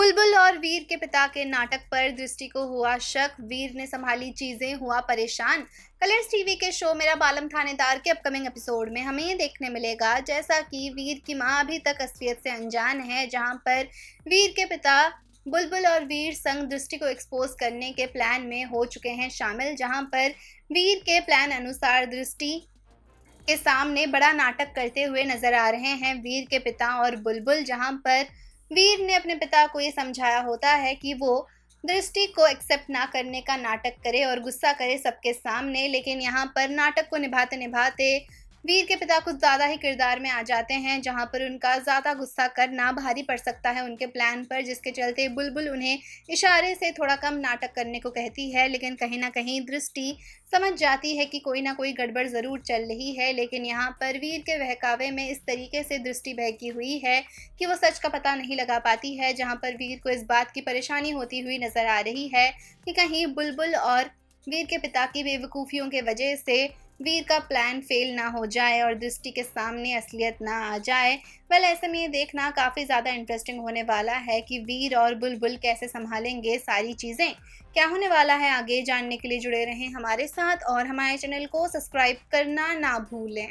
बुलबुल और वीर के पिता के नाटक पर दृष्टि को हुआ शक। वीर ने संभाली चीज़ें, हुआ परेशान। कलर्स टीवी के शो मेरा बालम थानेदार के अपकमिंग एपिसोड में हमें ये देखने मिलेगा। जैसा कि वीर की माँ अभी तक असलियत से अनजान है, जहाँ पर वीर के पिता बुलबुल और वीर संग दृष्टि को एक्सपोज करने के प्लान में हो चुके हैं शामिल, जहाँ पर वीर के प्लान अनुसार दृष्टि के सामने बड़ा नाटक करते हुए नज़र आ रहे हैं। वीर के पिता और बुलबुल, जहाँ पर वीर ने अपने पिता को ये समझाया होता है कि वो दृष्टि को एक्सेप्ट ना करने का नाटक करे और गुस्सा करे सबके सामने, लेकिन यहाँ पर नाटक को निभाते निभाते वीर के पिता कुछ ज़्यादा ही किरदार में आ जाते हैं, जहाँ पर उनका ज़्यादा गुस्सा करना भारी पड़ सकता है उनके प्लान पर, जिसके चलते बुलबुल उन्हें इशारे से थोड़ा कम नाटक करने को कहती है, लेकिन कहीं ना कहीं दृष्टि समझ जाती है कि कोई ना कोई गड़बड़ ज़रूर चल रही है, लेकिन यहाँ पर वीर के बहकावे में इस तरीके से दृष्टि बहकी हुई है कि वो सच का पता नहीं लगा पाती है, जहाँ पर वीर को इस बात की परेशानी होती हुई नज़र आ रही है कि कहीं बुलबुल और वीर के पिता की बेवकूफ़ियों के वजह से वीर का प्लान फेल ना हो जाए और दृष्टि के सामने असलियत ना आ जाए वेल ऐसे में ये देखना काफ़ी ज़्यादा इंटरेस्टिंग होने वाला है कि वीर और बुलबुल कैसे संभालेंगे सारी चीज़ें। क्या होने वाला है आगे जानने के लिए जुड़े रहें हमारे साथ और हमारे चैनल को सब्सक्राइब करना ना भूलें।